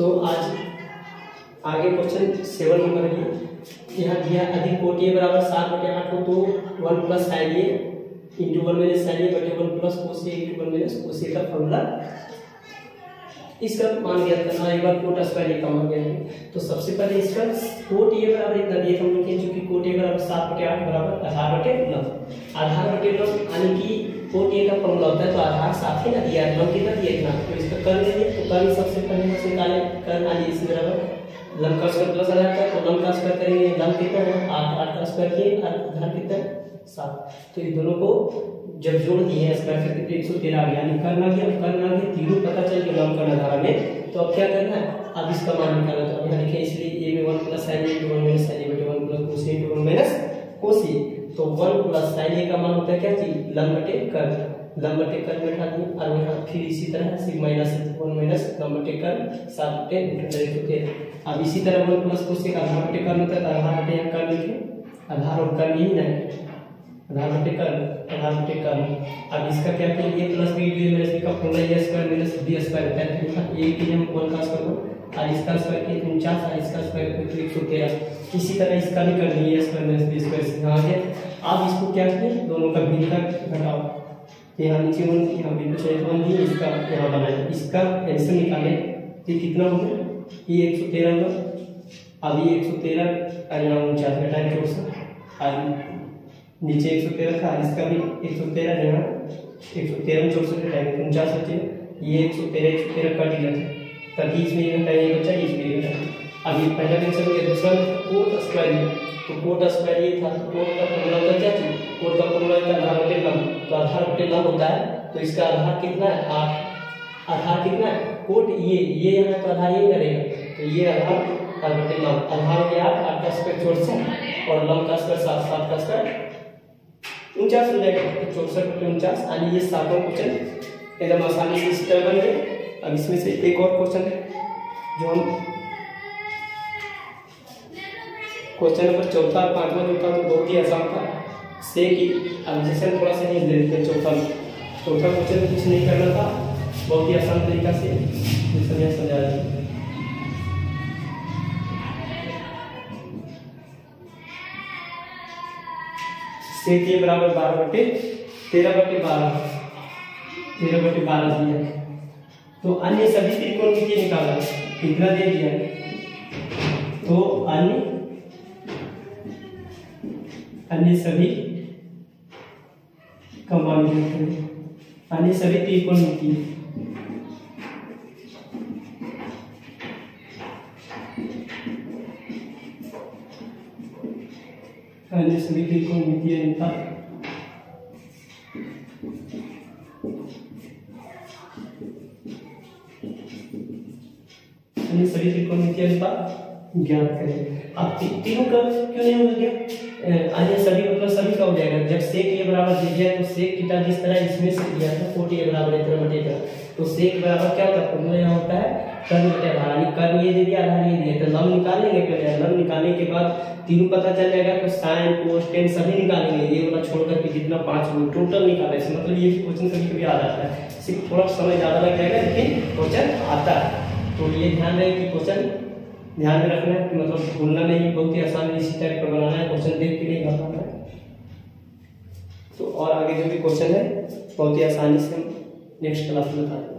तो आज आगे क्वेश्चन सेवन नंबर है यहाँ दिया अधिक कोट बराबर सात बटे आठ हो तो one plus sine A into one minus sine A बटे one plus cos A into one minus cos A का फॉर्मूला इसका मान ज्ञात करना एक बार कोट स्क्वायर ए का मान ज्ञात है। तो सबसे पहले इसका कोट ए बराबर इतना दिया था हम लोग के जो कि कोट ए बराबर सात बटे आठ बराबर आधार बटे नौ। आधार बटे नौ, यानी कि कोट ए का फॉर्मूला होता है तो आधार साथ ही ना दिया, नौ कितना दिया इतना तो इसका कर देंगे कर सबसे पहले हम निकाले कर आगे इसी बराबर लंब का स्क्वायर प्लस आधार का तो लंब का स्क्वायर करेंगे लंब कितना है? आठ आठ का स्क्वायर किए आधार कितना है? सात। तो इन दोनों को जब जोड़ दिए, स्क्वायर करके तो एक सौ तेरह आ गया। यानी करना क्या? करना कि तीनों पता चल गया लंब का धारा में। तो अब क्या करना है? अब इसका मान निकालना तो अब यहाँ लिखे इसलिए ए में one plus sine A one minus sine A बटे one plus cos A into one minus cos A तो वन प्लस साइन ए का मान होता है क्या? चीज़ लंब बटे कर। लंब बटे कर बैठा दिए और यहाँ फिर इसी तरह सिग्मा माइनस वन माइनस लंब बटे कर सात बटे रूट सौ तेरह। अब इसी तरह वन प्लस का आधार बटे कर होता है तो आधार बटे यहाँ कर लिखे। आधार और कर यही नहीं आधार बटे कर, आधार बटे कर। अब इसका क्या करेंगे A plus B D minus B का formula A square minus B square होता है। ए के हम वन का स्क्वायर और इसका स्क्वायर के उनचास और इसका स्क्वायर के तो एक सौ तेरह। इसी तरह इसका भी कर दिए स्क्वायर माइनस बी स्क्वायर से। यहाँ गया अब इसको क्या किए दोनों का भिन्नता घटाओ। यहाँ नीचे वन थी यहाँ भी कुछ वन ही इसका यहाँ बनाए इसका आंसर निकाले। ये कितना हो गया? ये एक सौ तेरह हुआ अब ये एक सौ तेरह और यहाँ उनचास घटाए चौसठ और नीचे एक सौ तेरह था इसका भी एक सौ तेरह यहाँ एक सौ तेरह में चौसठ घटाएँगे उनचास बचे। ये एक सौ तेरह, एक सौ तेरह कट दिया था। तभी ये घटाए ये बचा इसमें घटा अब ये पहला आंसर हो गया, दूसरा कोट स्क्वायर तो कोट स्क्वायर ये था तो कोट का फॉर्मूला क्या चीज़ कोट का फॉर्मूला है आधार बटे लंब होता है? तो इसका आधार कितना है? आठ। आधार कितना है? कोट ये ये यहाँ तो आधार ये करेगा। तो ये आधार आधार बटे लंब आधार गया आठ आठ का स्क्वायर चौसठ और लंब का स्क्वायर सात सात का स्क्वायर उनचास हो जाएगा। तो चौसठ बटे उनचास, यानी ये सातों क्वेश्चन एकदम आसानी से तरह बन गए। अब इसमें से एक और क्वेश्चन है, जो हम क्वेश्चन नंबर चौथा पांचवा जो था तो बहुत ही आसान था। से कि जैसे थोड़ा सा हिंट दे देते चौथा चौथा क्वेश्चन कुछ नहीं करना था, बहुत ही आसान तरीका से समझा हूँ से के बराबर बारह बटे तेरह बटे बारह, तेरह बटे बारह दिया। तो अन्य सभी त्रिकोण की निकाला, कितना दे दिया? तो अन्य अन्य सभी का मान अन्य सभी त्रिकोण अन्य सभी अनुपात अन्य सभी त्रिकोण अनुपात ज्ञात करें। अब तीनों का क्यों नहीं हो गया अन्य सभी मतलब सभी का हो जाएगा। जब सेक ए बराबर दे दिया तो सेक थीटा जिस तरह इसमें से दिया था फोर्टी ए बराबर इतना बटे इतना तो सेक बराबर क्या होता है फॉर्मूला यहाँ होता है, कर्म बटे आधार। यानी कर्म ये दे दिया, आधार ये दिया। तो लंब निकालेंगे पहले लंब निकालने के बाद तीनों पता चल जाएगा तो साइन कोस टेन सभी निकालेंगे। ये वाला छोड़ करके जितना पाँच लोग टोटल निकाला। है मतलब ये क्वेश्चन कभी कभी आ जाता है। सिर्फ़ थोड़ा समय ज़्यादा लग जाएगा, लेकिन क्वेश्चन आता है। तो ये ध्यान रहे कि क्वेश्चन ध्यान में रखना है कि मतलब भूलना नहीं, बहुत ही आसान इसी टाइप का बनाना है क्वेश्चन देख के नहीं बताना है। तो और आगे जो भी क्वेश्चन है, बहुत ही आसानी से हम नेक्स्ट क्लास में बताएँगे।